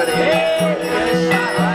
Hare